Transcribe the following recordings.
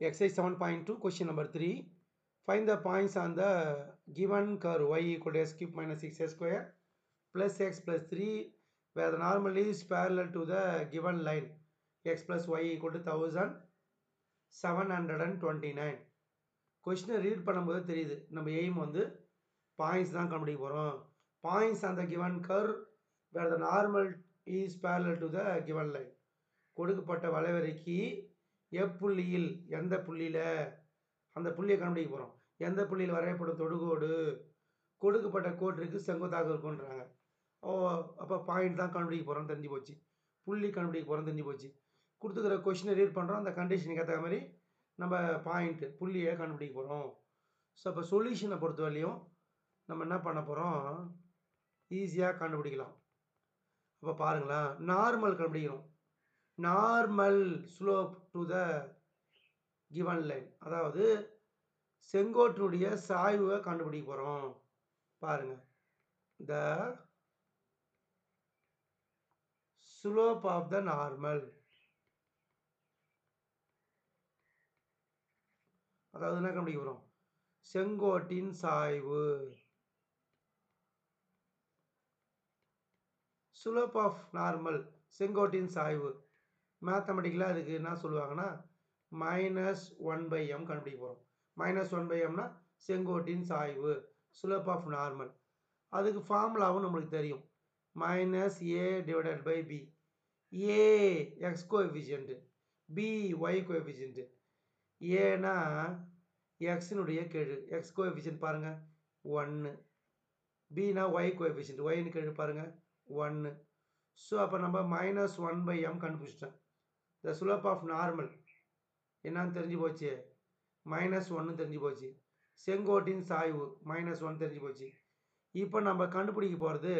Exercise 7.2, question number 3. Find the points on the given curve y equal to s cube minus 6s square plus x plus 3 where the normal is parallel to the given line x plus y equal to 1729. கொஸ்டினை read பண்ணும்போது தெரியுது நம்ம aim வந்து points தான் கண்டுபிடிக்க போகிறோம் points அந்த given curve where the normal is parallel to the given line கொடுக்கப்பட்ட வளைவரைக்கு எப்புள்ளியில் எந்த புள்ளியில்? அந்த புள்ளியை கண்டுபிடிக்க போகிறோம் எந்த புள்ளியில் வரையப்படும் தொடுகோடு? கொடுக்கப்பட்ட கோட்டிற்கு செங்குத்தாக இருக்குன்றாங்க ஓ அப்போ பாயிண்ட் தான் கண்டுபிடிக்க போகிறோம்னு தெரிஞ்சு போச்சு. புள்ளி கண்டுபிடிக்க போகிறோம்னு தெரிஞ்சு போச்சு. கொடுத்துக்கிற கொஷினை ரீட் பண்ணுறோம் அந்த கண்டிஷனுக்கு ஏற்ற மாதிரி நம்ம பாயிண்ட்டு புள்ளியை கண்டுபிடிக்க போகிறோம் ஸோ அப்போ சொல்யூஷனை பொறுத்த வரையும் நம்ம என்ன பண்ண போகிறோம் ஈஸியாக கண்டுபிடிக்கலாம். அப்போ பாருங்களேன் நார்மல் கண்டுபிடிக்கிறோம். Normal slope to the given line அதாவது செங்கோட்டினுடைய சாய்வை கண்டுபிடிக்க போகிறோம் பாருங்க. The slope of the normal அதாவது என்ன கண்டுபிடிக்க போகிறோம் செங்கோட்டின் சாய்வு. ஸ்லோப் ஆஃப் நார்மல் செங்கோட்டின் சாய்வு. மேத்தமெட்டிக்கலாக அதுக்கு என்ன சொல்லுவாங்கன்னா மைனஸ் ஒன் பை எம் கண்டுபிடிக்க போகிறோம் மைனஸ் ஒன் பை எம்னா செங்கோட்டின் சாய்வு ஸ்லோப் ஆஃப் நார்மல் அதுக்கு ஃபார்முலாவும் நம்மளுக்கு தெரியும். Minus A divided by B A X coefficient B Y coefficient ஏன்னா எக்ஸினுடைய கெழு. எக்ஸ் கோஎஃபிஷியன்ட் பாருங்கள் ஒன்று பினா ஒய் கோஎஃபிஷியன்ட் ஒய்னு கெழு பாருங்கள் ஒன்று ஸோ அப்போ நம்ம மைனஸ் ஒன் பை எம் கண்டுபிடிச்சிட்டேன் த சுலப் ஆஃப் நார்மல் என்னன்னு தெரிஞ்சு போச்சு? மைனஸ் ஒன்று தெரிஞ்சு போச்சு. செங்கோட்டின் சாய்வு மைனஸ் ஒன் தெரிஞ்சு போச்சு. இப்போ நம்ம கண்டுபிடிக்க போகிறது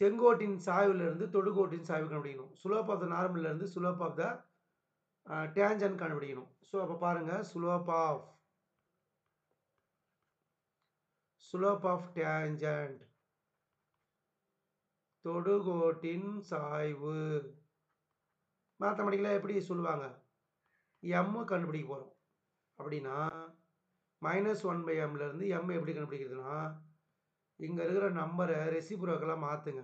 செங்கோட்டின் சாய்வுலேருந்து தொடுகோட்டின் சாய்வு கண்டுபிடிக்கணும். சுலோப் ஆஃப் த நார்மல்லேருந்து சுலோப் ஆஃப் த டேஞ்சன் கண்டுபிடிக்கணும். ஸோ அப்போ பாருங்கள் slope of slope of tangent தொடுகோட்டின் சாய்வு. மேத்தமெட்டிக்கலாக எப்படி சொல்லுவாங்க? எம்மு கண்டுபிடிக்க போகிறோம் அப்படின்னா மைனஸ் ஒன் பை எம்லேருந்து எம் எப்படி கண்டுபிடிக்கிறதுனா இங்கே இருக்கிற நம்பரை ரெசிப்ரோக்கெல்லாம் மாற்றுங்க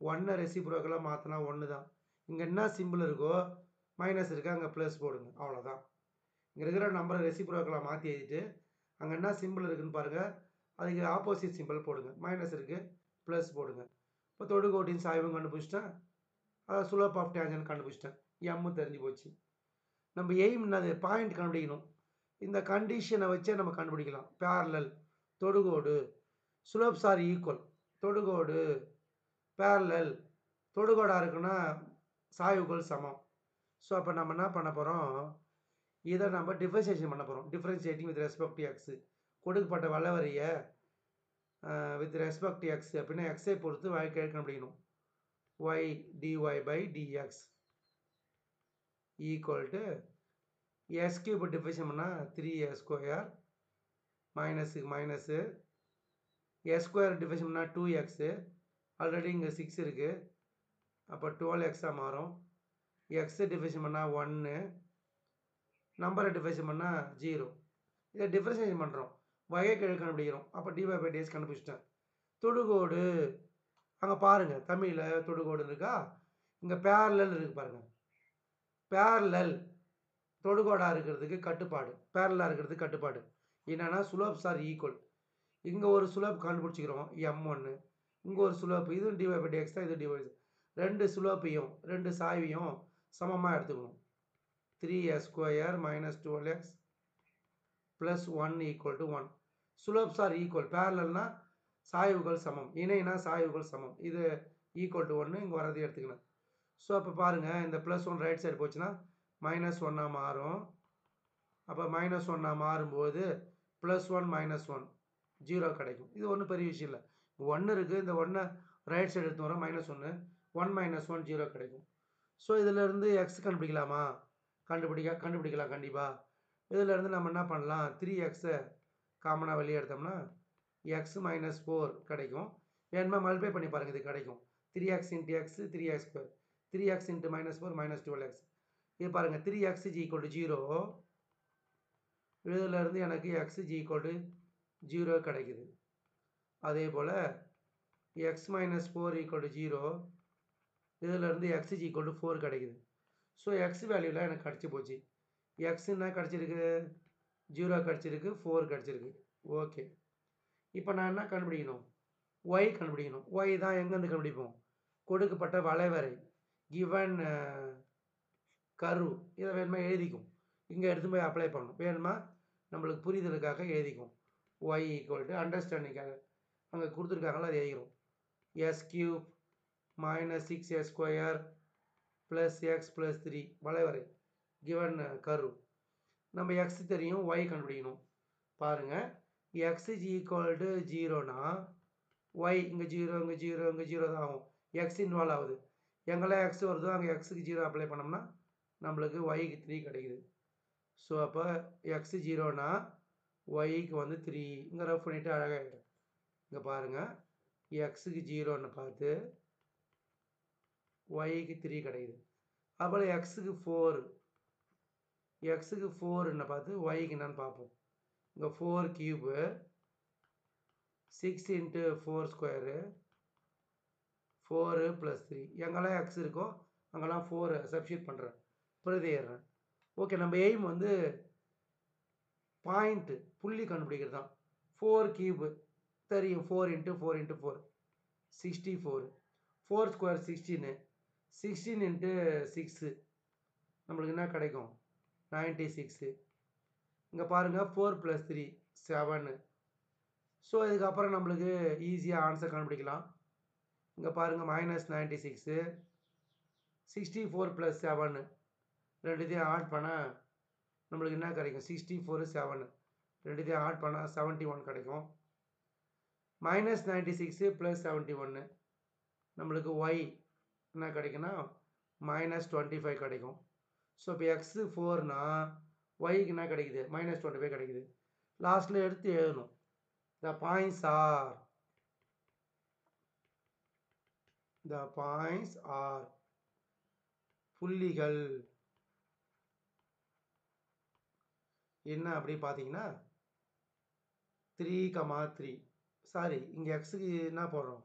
ஒன்றை ரெசிப்ரோக்கெல்லாம் மாற்றினா ஒன்று தான். இங்கே என்ன சிம்பிள் இருக்கோ மைனஸ் இருக்குது அங்கே ப்ளஸ் போடுங்க. அவ்வளோதான் இங்கே இருக்கிற நம்பரை ரெசிப்ரோக்கெல்லாம் மாற்றி எழுதிட்டு அங்கே என்ன சிம்பிள் இருக்குதுன்னு பாருங்கள் அதுக்கு ஆப்போசிட் சிம்பிள் போடுங்க. மைனஸ் இருக்குது ப்ளஸ் போடுங்க. இப்போ தொடுகோட்டின் சாய்வும் கண்டுபிடிச்சிட்டேன். அதாவது சுலப் ஆஃப் டேஞ்சன் கண்டுபிடிச்சிட்டேன். எம்மு தெரிஞ்சு போச்சு. நம்ம எய்ம் அது பாயிண்ட் கண்டுபிடிக்கணும். இந்த கண்டிஷனை வச்சே நம்ம கண்டுபிடிக்கலாம். பேரலல் தொடுகோடு சுலப்ஸ் ஆர் ஈக்குவல் தொடுகோடு பேரலல் தொடுகோடாக இருக்குன்னா சாய்வுகள் சமம். ஸோ அப்போ நம்ம என்ன பண்ண போகிறோம் இதை நம்ம டிஃபரன்சியேஷன் பண்ண போகிறோம் differentiating with respect to X கொடுக்கப்பட்ட வளவரியை வித் ரெஸ்பெக்ட் எக்ஸ் அப்படின்னா எக்ஸை பொறுத்து வாழ்க்கை கண்டுபிடிக்கணும். Y dy by dx equal to X cube differentiation பண்ணால் த்ரீ எஸ் ஸ்கொயர் மைனஸுக்கு மைனஸு எஸ் ஸ்கொயர் டிஃபிஷன் பண்ணால் டூ எக்ஸு ஆல்ரெடி இங்கே சிக்ஸ் இருக்குது அப்போ டுவெல் எக்ஸாக மாறும். எக்ஸு டிஃபிஷன் பண்ணால் ஒன்று நம்பரை டிஃபிஷன் பண்ணால் ஜீரோ இதை டிஃப்ரென்ஷியேஷன் பண்ணுறோம் வகைக்கெழு கண்டுபிடிக்கிறோம். அப்போ டிவை பை டேஸ் கண்டுபிடிச்சிட்டேன். தொடுகோடு அங்கே பாருங்கள் தமிழில் தொடுகோடு இருக்கா? இங்கே பேரலல் இருக்குது பாருங்கள் பேரலல் தொடுகோடாக இருக்கிறதுக்கு கட்டுப்பாடு. பேரலாக இருக்கிறதுக்கு கட்டுப்பாடு. என்னென்னா சுலப்ஸ் ஆர் ஈக்குவல் இங்கே ஒரு சுலப் கண்டுபிடிச்சிக்கிறோம் எம் ஒன்று இங்கே ஒரு சுலப் இதுவும் டிவை பை டேக்ஸ் தான் இது டிவை ரெண்டு சுலப்பையும் ரெண்டு சாய்வையும் சமமாக எடுத்துக்கணும். Three X square minus twelve X plus one equal to one slopes are equal பேரலல்னால் சாய்வுகள் சமம். இணைனா சாய்வுகள் சமம். இது ஈக்குவல் டு ஒன்று இங்கே வரது எடுத்துக்கணும். ஸோ அப்போ பாருங்கள் இந்த ப்ளஸ் ஒன் ரைட் சைடு போச்சுன்னா மைனஸ் ஒன்னாக மாறும். அப்போ மைனஸ் ஒன்னாக மாறும்போது plus one minus one zero கிடைக்கும். இது ஒன்றும் பெரிய விஷயம் இல்லை. ஒன்று இருக்குது இந்த ஒன்றை ரைட் சைடு எடுத்து வரோம் மைனஸ் ஒன்று ஒன் மைனஸ் ஒன் ஜீரோ கிடைக்கும். ஸோ இதிலேருந்து எக்ஸ் கண்டுபிடிக்கலாமா? கண்டுபிடிக்க கண்டுபிடிக்கலாம் கண்டிப்பாக இதிலேருந்து நம்ம என்ன பண்ணலாம்? த்ரீ எக்ஸை காமனாக வெளியே எடுத்தோம்னா எக்ஸ் மைனஸ் ஃபோர் கிடைக்கும். வேணுமா மல்டிப்ளை பண்ணி பாருங்கள் இது கிடைக்கும். Three X into X three X square three X into minus four minus twelve X இது பாருங்கள் three X G equal to zero இதிலேருந்து எனக்கு X G equal to zero கிடைக்குது. அதே போல் X minus four equal to zero இதிலேருந்து X G equal to four கிடைக்குது. So X வேல்யூலாம் எனக்கு கிடச்சி போச்சு. எக்ஸ் என்ன கிடச்சிருக்கு? ஜீரோ கிடச்சிருக்கு ஃபோர் கிடச்சிருக்கு. ஓகே இப்போ நான் என்ன கண்டுபிடிக்கணும்? ஒய் கண்டுபிடிக்கணும். ஒய் தான் எங்கேருந்து கண்டுபிடிப்போம்? கொடுக்கப்பட்ட வளைவரை. கிவன் uh, கரு இதை வேணுமா எழுதிக்கும். இங்கே எடுத்து போய் அப்ளை பண்ணணும். வேணுமா? நம்மளுக்கு புரிதலுக்காக எழுதிக்கும். ஒய் ஈக்குவல் டு அண்டர்ஸ்டாண்டிங்காக அங்கே கொடுத்துருக்காங்களோ அது எழுதிடும் X cube minus six X square plus X plus three வளைவரை. Given uh, curve. நம்ம எக்ஸ் தெரியும் ஒய் கண்டுபிடிக்கணும். பாருங்கள் எக்ஸ் இஸ் ஈக்குவல் டு ஜீரோனா ஒய் இங்கே ஜீரோ இங்கே ஜீரோ இங்கே ஜீரோ தான் ஆகும். எக்ஸ் இன்வால்வ் ஆகுது. எங்கெல்லாம் எக்ஸ் வருதோ அங்கே எக்ஸுக்கு ஜீரோ அப்ளை பண்ணோம்னா நம்மளுக்கு ஒய்க்கு த்ரீ கிடைக்குது. ஸோ அப்போ எக்ஸ் ஜீரோனா ஒய்க்கு வந்து த்ரீ இங்கே ரஃப் பண்ணிவிட்டு அழகாகிடும் இங்கே பாருங்கள் எக்ஸுக்கு ஜீரோன்னு பார்த்து ஒய்க்கு த்ரீ கிடைக்குது. அப்போல எக்ஸுக்கு ஃபோர் எக்ஸுக்கு ஃபோர்னு பார்த்து ஒய்க்கு என்னன்னு பார்ப்போம். இங்கே four cube six into four square four plus three எங்கெல்லாம் எக்ஸ் இருக்கோ அங்கெல்லாம் ஃபோரை சப்ஸ்டியூட் பண்ணுறேன் பிரதிடுறேன் ஓகே நம்ம எய்ம் வந்து பாயிண்ட்டு புள்ளி கண்டுபிடிக்கிறது தான். ஃபோர் கியூபு தெரியும். Four into four into four sixty four four square sixteen sixteen into six நம்மளுக்கு என்ன கிடைக்கும்? நைன்ட்டி சிக்ஸு இங்கே பாருங்கள் four plus three seven so இதுக்கப்புறம் நம்மளுக்கு ஈஸியாக ஆன்சர் கண்டுபிடிக்கலாம். இங்கே பாருங்கள் minus ninety six sixty four plus seven ரெண்டுத்தையும் ஆட் பண்ணால் நம்மளுக்கு என்ன கிடைக்கும்? சிக்ஸ்டி ஃபோரு செவனு ரெண்டுத்தையும் ஆட் பண்ணால் செவன்ட்டி ஒன் கிடைக்கும். Minus ninety six plus seventy ஒன்று நம்மளுக்கு ஒய் என்ன கிடைக்குன்னா மைனஸ் டுவெண்ட்டி ஃபைவ் கிடைக்கும். ஸோ இப்போ எக்ஸு ஃபோர்னா ஒய்க்கு என்ன கிடைக்குது? மைனஸ் டுவெண்ட்டி ஃபைவ் கிடைக்குது லாஸ்ட்டில் எடுத்து எழுதணும். The points are the points are புள்ளிகள். என்ன அப்படி பார்த்தீங்கன்னா த்ரீ கமா த்ரீ சாரி இங்கே எக்ஸுக்கு என்ன போடுறோம்?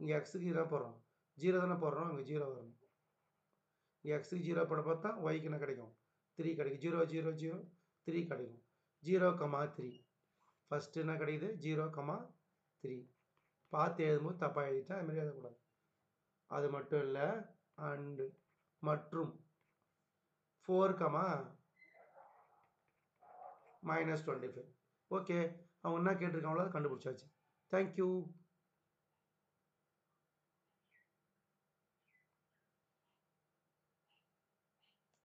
இங்கே எக்ஸுக்கு என்ன போடுறோம்? ஜீரோ தானே போடுறோம் அங்கே ஜீரோ வரணும் இங்கே எக்ஸுக்கு ஜீரோ போட பார்த்தா ஒய்க்கு என்ன கிடைக்கும்? த்ரீ கிடைக்கும். ஜீரோ ஜீரோ ஜீரோ த்ரீ கிடைக்கும். ஜீரோ கமா த்ரீ ஃபஸ்ட்டு என்ன கிடைக்குது? ஜீரோ கமா த்ரீ பார்த்து எழுதும்போது தப்பாக எழுதிட்டா அதுமாரி எழுதக்கூடாது. அது மட்டும் இல்லை அண்டு மற்றும் four comma minus twenty five okay அவங்க என்ன கேட்டிருக்காங்களோ அதை கண்டுபிடிச்சாச்சு. தேங்க்யூ